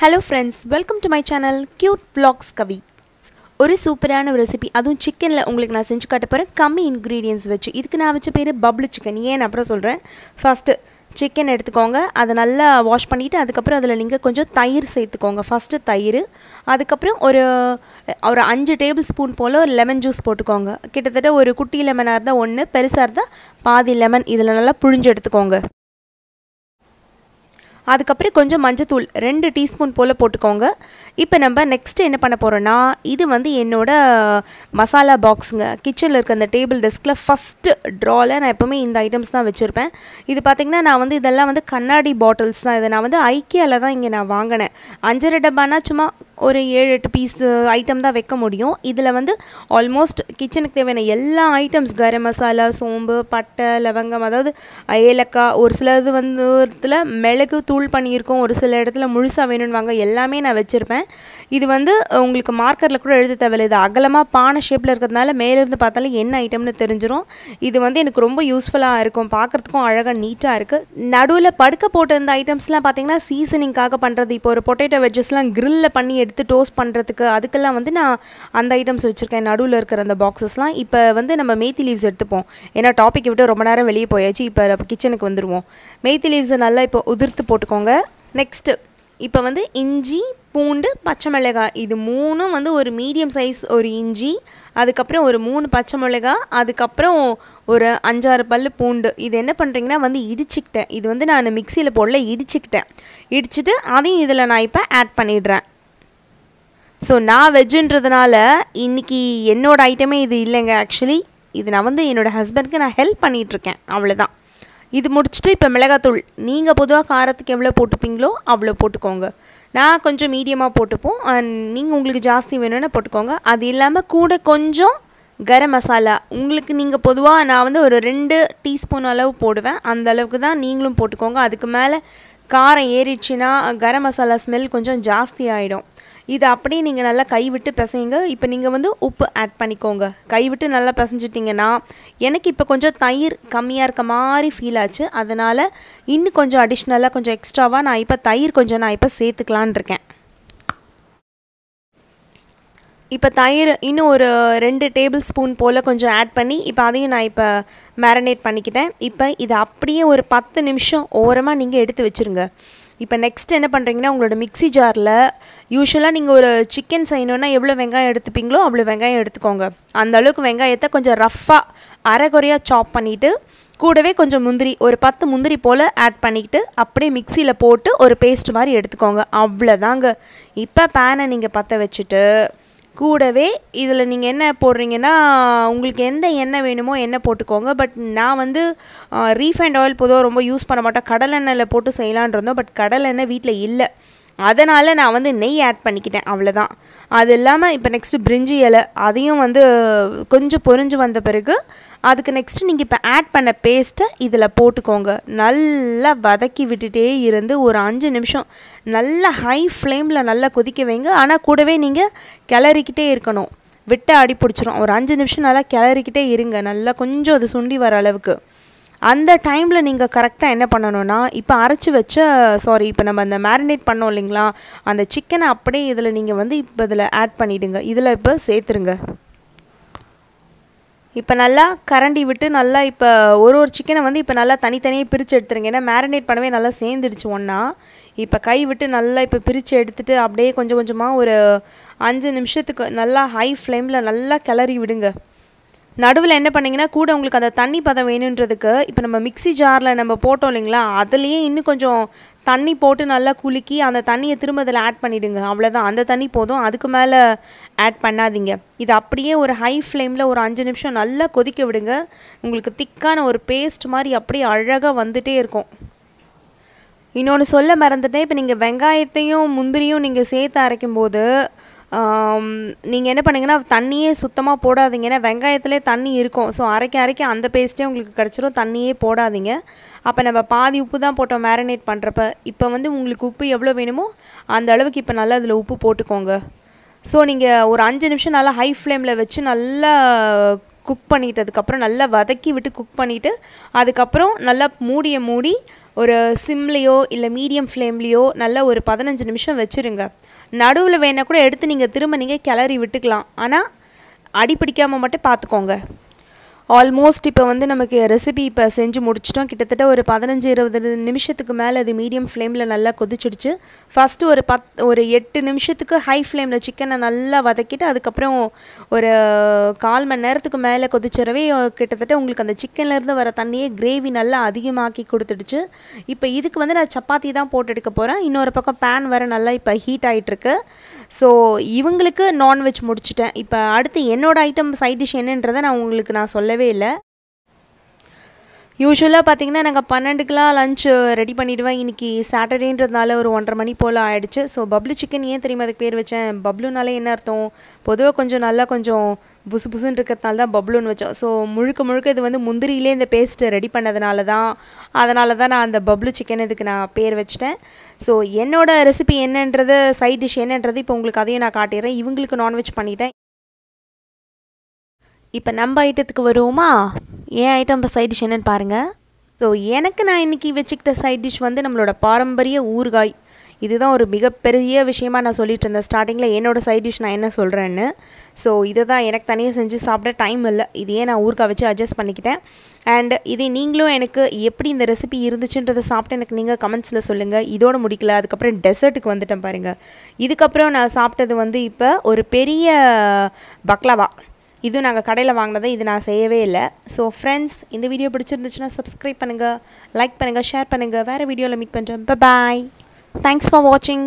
Hello friends welcome to my channel cute blogs Kavi ஒரு சூப்பரான ஒரு ரெசிபி அதுவும் சிக்கனில் உங்களுக்கு நான் செஞ்சு காட்ட போகிறேன் கம்மி இன்க்ரீடியன்ஸ் வச்சு. இதுக்கு நான் வச்ச பேர் பப்ளு சிக்கன் ஏன் அப்புறம் சொல்கிறேன் ஃபஸ்ட்டு சிக்கன் எடுத்துக்கோங்க. அதை நல்லா வாஷ் பண்ணிவிட்டு அதுக்கப்புறம் அதில் நீங்கள் கொஞ்சம் தயிர் சேர்த்துக்கோங்க. ஃபஸ்ட்டு தயிர் அதுக்கப்புறம் ஒரு ஒரு அஞ்சு டேபிள் ஸ்பூன் போல் ஒரு லெமன் ஜூஸ் போட்டுக்கோங்க. கிட்டத்தட்ட ஒரு குட்டி லெமனாக இருந்தால் ஒன்று பெருசாக இருந்தால் பாதி லெமன் இதில் நல்லா புழிஞ்சு எடுத்துக்கோங்க. அதுக்கப்புறம் கொஞ்சம் மஞ்சத்தூள் ரெண்டு டீஸ்பூன் போல் போட்டுக்கோங்க. இப்போ நம்ம நெக்ஸ்ட்டு என்ன பண்ண போகிறோன்னா இது வந்து என்னோடய மசாலா பாக்ஸுங்க கிச்சனில் இருக்க அந்த டேபிள் டெஸ்கில் ஃபஸ்ட்டு ட்ராவில் நான் எப்போவுமே இந்த ஐட்டம்ஸ் தான் வச்சுருப்பேன். இது பார்த்திங்கன்னா நான் வந்து இதெல்லாம் வந்து கண்ணாடி பாட்டில்ஸ் தான். இதை நான் வந்து ஐக்கியாவில் தான் இங்கே நான் வாங்கினேன். அஞ்சரை டப்பானா சும்மா ஒரு ஏழு எட்டு பீஸ் ஐட்டம் தான் வைக்க முடியும். இதில் வந்து ஆல்மோஸ்ட் கிச்சனுக்கு தேவையான எல்லா ஐட்டம்ஸ் கரம் மசாலா சோம்பு பட்டை லவங்கம் அதாவது ஏலக்காய் ஒரு சில இது வந்து இடத்துல மிளகு தூள் பண்ணியிருக்கோம். ஒரு சில இடத்துல முழுசாக வேணும்னு வாங்க எல்லாமே நான் வச்சுருப்பேன். இது வந்து உங்களுக்கு மார்க்கரில் கூட எழுத தேவையில்லை. இது அகலமாக பானை ஷேப்பில் இருக்கிறதுனால மேலேருந்து பார்த்தாலே என்ன ஐட்டம்னு தெரிஞ்சிடும் இது வந்து எனக்கு ரொம்ப யூஸ்ஃபுல்லாக இருக்கும். பார்க்குறதுக்கும் அழகாக நீட்டாக இருக்குது நடுவில் படுக்க போட்ட இந்த ஐட்டம்ஸ்லாம் பார்த்தீங்கன்னா சீசனிங்காக பண்ணுறது இப்போ ஒரு பொட்டேட்டோ வெஜ்ஜஸ்லாம் க்ரில்லில் பண்ணி எடுத்து டோஸ்ட் பண்ணுறதுக்கு அதுக்கெல்லாம் வந்து நான் அந்த ஐட்டம்ஸ் வச்சுருக்கேன். நடுவில் இருக்கிற அந்த பாக்ஸஸ்லாம் இப்போ வந்து நம்ம மேத்தி லீவ்ஸ் எடுத்துப்போம். ஏன்னா டாப்பிக்கை விட்டு ரொம்ப நேரம் வெளியே போயாச்சு. இப்போ கிச்சனுக்கு வந்துடுவோம் மேத்தி லீவ்ஸை நல்லா இப்போ உதிர்த்து போட்டுக்கோங்க. நெக்ஸ்ட்டு இப்போ வந்து இஞ்சி பூண்டு பச்சை மிளகாய். இது மூணும் வந்து ஒரு மீடியம் சைஸ் ஒரு இஞ்சி அதுக்கப்புறம் ஒரு மூணு பச்சை மிளகாய் அதுக்கப்புறம் ஒரு அஞ்சாறு பல் பூண்டு. இது என்ன பண்ணுறீங்கன்னா வந்து இடிச்சிக்கிட்டேன். இது வந்து நான் மிக்சியில் போடல இடிச்சுக்கிட்டேன். இடிச்சிட்டு அதையும் இதில் நான் இப்போ ஆட் பண்ணிடுறேன். ஸோ நான் வெஜ்ஜுன்றதுனால இன்றைக்கி என்னோடய ஐட்டமே இது இல்லைங்க ஆக்சுவலி இது நான் வந்து என்னோடய ஹஸ்பண்ட்க்கு நான் ஹெல்ப் பண்ணிகிட்ருக்கேன் அவ்வளோதான் இது முடிச்சுட்டு இப்போ மிளகாத்தூள். நீங்கள் பொதுவாக காரத்துக்கு எவ்வளோ போட்டுப்பீங்களோ அவ்வளோ போட்டுக்கோங்க. நான் கொஞ்சம் மீடியமாக போட்டுப்போம். நீங்கள் உங்களுக்கு ஜாஸ்தி வேணும்னு போட்டுக்கோங்க. அது இல்லாமல் கூட கொஞ்சம் கரம் மசாலா. உங்களுக்கு நீங்கள் பொதுவாக நான் வந்து ஒரு ரெண்டு டீஸ்பூன் அளவு போடுவேன். அந்த அளவுக்கு தான் நீங்களும் போட்டுக்கோங்க. அதுக்கு மேலே காரம் ஏறிடுச்சுன்னா கரம் மசாலா ஸ்மெல் கொஞ்சம் ஜாஸ்தி ஆகிடும் இதை அப்படியே நீங்கள் நல்லா கைவிட்டு பிசைங்க இப்போ நீங்கள் வந்து உப்பு ஆட் பண்ணிக்கோங்க. கைவிட்டு நல்லா பிசைஞ்சிட்டிங்கன்னா எனக்கு இப்போ கொஞ்சம் தயிர் கம்மியாக இருக்க மாதிரி ஃபீல் ஆச்சு. அதனால் இன்னும் கொஞ்சம் அடிஷ்னலாக கொஞ்சம் எக்ஸ்ட்ராவாக நான் இப்போ தயிர் கொஞ்சம் நான் இப்போ சேர்த்துக்கலான் இருக்கேன். இப்போ தயிர் இன்னும் ஒரு ரெண்டு டேபிள் ஸ்பூன் போல் கொஞ்சம் ஆட் பண்ணி இப்போ அதையும் நான் இப்போ மேரினேட் பண்ணிக்கிட்டேன். இப்போ இதை அப்படியே ஒரு பத்து நிமிஷம் ஓரமாக நீங்கள் எடுத்து வச்சுருங்க. இப்போ நெக்ஸ்ட் என்ன பண்ணுறீங்கன்னா உங்களோட மிக்சி ஜாரில் யூஸ்வலாக நீங்கள் ஒரு சிக்கன் செய்யணுன்னா எவ்வளோ வெங்காயம் எடுத்துப்பீங்களோ அவ்வளோ வெங்காயம் எடுத்துக்கோங்க. அந்த அளவுக்கு வெங்காயத்தை கொஞ்சம் ரஃப்பாக அரைகுறையாக சாப் பண்ணிவிட்டு கூடவே கொஞ்சம் முந்திரி ஒரு பத்து முந்திரி போல் ஆட் பண்ணிக்கிட்டு அப்படியே மிக்சியில் போட்டு ஒரு பேஸ்ட் மாதிரி எடுத்துக்கோங்க. அவ்வளோதாங்க. இப்போ பேனை நீங்கள் பற்ற வச்சுட்டு கூடவே இதில் நீங்கள் என்ன போடுறீங்கன்னா உங்களுக்கு எந்த எண்ணெய் வேணுமோ எண்ணெய் போட்டுக்கோங்க. பட் நான் வந்து ரீஃபைண்ட் ஆயில் பொதுவாக ரொம்ப யூஸ் பண்ண மாட்டேன். கடலெண்ணெயில் போட்டு செய்யலான் இருந்தோம். பட் கடலெண்ணெய் வீட்டில் இல்லை. அதனால் நான் வந்து நெய் ஆட் பண்ணிக்கிட்டேன் அவ்வளோதான் அது இல்லாமல் இப்போ நெக்ஸ்ட்டு பிரிஞ்சி இலை அதையும் வந்து கொஞ்சம் பொரிஞ்சு வந்த பிறகு அதுக்கு நெக்ஸ்ட்டு நீங்கள் இப்போ ஆட் பண்ண பேஸ்ட்டை இதில் போட்டுக்கோங்க. நல்லா வதக்கி விட்டுட்டே இருந்து ஒரு அஞ்சு நிமிஷம் நல்லா ஹை ஃப்ளேமில் நல்லா கொதிக்க வைங்க. ஆனால் கூடவே நீங்கள் கிளறிக்கிட்டே இருக்கணும். விட்டு அடி பிடிச்சிரும். ஒரு அஞ்சு நிமிஷம் நல்லா கிளறிக்கிட்டே இருங்க. நல்லா கொஞ்சம் அது சுண்டி வர அளவுக்கு. அந்த டைமில் நீங்கள் கரெக்டாக என்ன பண்ணணும்னா இப்போ அரைச்சி வச்ச சாரி இப்போ நம்ம அந்த மேரினேட் பண்ணோம் இல்லைங்களா? அந்த சிக்கனை அப்படியே இதில் நீங்கள் வந்து இப்போ இதில் ஆட் பண்ணிவிடுங்க இதில் இப்போ சேர்த்துருங்க. இப்போ நல்லா கரண்டி விட்டு நல்லா இப்போ ஒரு ஒரு சிக்கனை வந்து இப்போ நல்லா தனித்தனியாக பிரித்து எடுத்துருங்க. ஏன்னா மேரினேட் பண்ணவே நல்லா சேர்ந்துடுச்சு ஒன்றா இப்போ கை விட்டு நல்லா இப்போ பிரித்து எடுத்துகிட்டு அப்படியே கொஞ்சம் கொஞ்சமாக ஒரு அஞ்சு நிமிஷத்துக்கு நல்லா ஹை ஃப்ளேமில் நல்லா கிளறி விடுங்க. நடுவில் என்ன பண்ணிங்கன்னா கூட உங்களுக்கு அந்த தண்ணி பதம் வேணுன்றதுக்கு இப்போ நம்ம மிக்சி ஜாரில் நம்ம போட்டோம் இல்லைங்களா அதுலேயே இன்னும் கொஞ்சம் தண்ணி போட்டு நல்லா குலுக்கி அந்த தண்ணியை திரும்ப அதில் ஆட் பண்ணிவிடுங்க அவ்வளோதான் அந்த தண்ணி போதும். அதுக்கு மேலே ஆட் பண்ணாதீங்க. இது அப்படியே ஒரு ஹை ஃப்ளேமில் ஒரு அஞ்சு நிமிஷம் நல்லா கொதிக்க விடுங்க. உங்களுக்கு திக்கான ஒரு பேஸ்ட் மாதிரி அப்படியே அழகாக வந்துகிட்டே இருக்கும். இன்னொன்று சொல்ல மறந்துட்டேன். இப்போ நீங்கள் வெங்காயத்தையும் முந்திரியும் நீங்கள் சேர்த்து அரைக்கும்போது நீங்கள் என்ன பண்ணுங்கன்னா தண்ணியே சுத்தமாக போடாதீங்க. ஏன்னா வெங்காயத்துலேயே தண்ணி இருக்கும். ஸோ அரைக்க அரைக்க அந்த பேஸ்ட்டே உங்களுக்கு கிடச்சிரும். தண்ணியே போடாதீங்க. அப்போ நம்ம பாதி உப்பு தான் போட்டோம் மேரினேட் பண்ணுறப்ப இப்போ வந்து உங்களுக்கு உப்பு எவ்வளோ வேணுமோ அந்த அளவுக்கு இப்போ நல்லா அதில் உப்பு போட்டுக்கோங்க. ஸோ நீங்கள் ஒரு அஞ்சு நிமிஷம் நல்லா ஹை ஃப்ளேமில் வச்சு நல்லா குக் பண்ணிட்டதுக்கப்புறம் நல்லா வதக்கி விட்டு குக் பண்ணிவிட்டு அதுக்கப்புறம் நல்லா மூடியை மூடி ஒரு சிம்லேயோ இல்லை மீடியம் ஃப்ளேம்லேயோ நல்லா ஒரு பதினஞ்சு நிமிஷம் வச்சுருங்க. நடுவில் வேணால் கூட எடுத்து நீங்கள் திரும்ப நீங்கள் கிளறி விட்டுக்கலாம். ஆனால் அடிப்பிடிக்காமல் மட்டும் பார்த்துக்கோங்க. ஆல்மோஸ்ட் இப்போ வந்து நமக்கு ரெசிபி இப்போ செஞ்சு முடிச்சிட்டோம். கிட்டத்தட்ட ஒரு பதினஞ்சு இருபது நிமிஷத்துக்கு மேலே அது மீடியம் ஃப்ளேமில் நல்லா கொதிச்சிடுச்சு. ஃபஸ்ட்டு ஒரு பத் ஒரு எட்டு நிமிஷத்துக்கு ஹை ஃப்ளேமில் சிக்கனை நல்லா வதக்கிட்டு அதுக்கப்புறம் ஒரு கால் மணி நேரத்துக்கு மேலே கொதிச்சிடவே கிட்டத்தட்ட உங்களுக்கு அந்த சிக்கன்லேருந்து வர தண்ணியே கிரேவி நல்லா அதிகமாக்கி கொடுத்துடுச்சு. இப்போ இதுக்கு வந்து நான் சப்பாத்தி தான் போட்டு எடுக்க போகிறேன் இன்னொரு பக்கம் பேன் வர நல்லா இப்போ ஹீட் ஆகிட்டுருக்கு ஸோ இவங்களுக்கு நான்வெஜ் முடிச்சிட்டேன். இப்போ அடுத்து என்னோடய ஐட்டம் சைட் டிஷ் என்னன்றதை நான் உங்களுக்கு நான் வரவே இல்லை. யூஸ்வலாக பார்த்தீங்கன்னா நாங்கள் பன்னெண்டுக்கெலாம் லஞ்சு ரெடி பண்ணிவிடுவேன் இன்றைக்கி சாட்டர்டேன்றதுனால ஒரு ஒன்றரை மணி போல் ஆகிடுச்சு ஸோ பப்ளு சிக்கன் ஏன் தெரியுமா அதுக்கு பேர் வச்சேன்? பப்ளுனாலே என்ன அர்த்தம்? பொதுவாக கொஞ்சம் நல்லா கொஞ்சம் புசு புசுன்னு இருக்கிறதுனால தான் பப்ளுன்னு வச்சோம். ஸோ முழுக்க முழுக்க இது வந்து முந்திரியிலே இந்த பேஸ்ட்டு ரெடி பண்ணதுனால தான். அதனால தான் நான் அந்த பப்ளு சிக்கன் இதுக்கு நான் பேர் வச்சிட்டேன். ஸோ என்னோடய ரெசிபி என்னன்றது சைட் டிஷ் என்னன்றது இப்போ உங்களுக்கு அதையும் நான் காட்டிடுறேன். இவங்களுக்கு நான்வெஜ் பண்ணிட்டேன். இப்போ நம்ம ஐட்டத்துக்கு வருவோமா? என் ஐட்டம் இப்போ சைட் டிஷ் என்னன்னு பாருங்கள் ஸோ எனக்கு நான் இன்றைக்கி வச்சுக்கிட்ட சைட் டிஷ் வந்து நம்மளோட பாரம்பரிய ஊறுகாய். இதுதான் ஒரு மிகப்பெரிய விஷயமா நான் சொல்லிட்டு இருந்தேன். ஸ்டார்டிங்கில் என்னோடய சைட் டிஷ் நான் என்ன சொல்கிறேன்னு ஸோ இதை தான் எனக்கு தனியாக செஞ்சு சாப்பிட டைம் இல்லை. இதையே நான் ஊறுகாய் வச்சு அட்ஜஸ்ட் பண்ணிக்கிட்டேன். அண்ட் இதை நீங்களும் எனக்கு எப்படி இந்த ரெசிபி இருந்துச்சுன்றதை சாப்பிட்டு எனக்கு நீங்கள் கமெண்ட்ஸில் சொல்லுங்கள் இதோடு முடிக்கல. அதுக்கப்புறம் டெசர்ட்டுக்கு வந்துட்டேன் பாருங்கள் இதுக்கப்புறம் நான் சாப்பிட்டது வந்து இப்போ ஒரு பெரிய பக்லாவா. இதுவும் நாங்கள் கடையில் வாங்கினது இது நான் செய்யவே இல்லை. ஸோ ஃப்ரெண்ட்ஸ் இந்த வீடியோ பிடிச்சிருந்துச்சுன்னா சப்ஸ்கிரைப் பண்ணுங்கள் லைக் பண்ணுங்கள் ஷேர் பண்ணுங்கள் வேறு வீடியோவில் மீட் பண்ணுறேன் பாய் தேங்க்ஸ் ஃபார் வாட்சிங்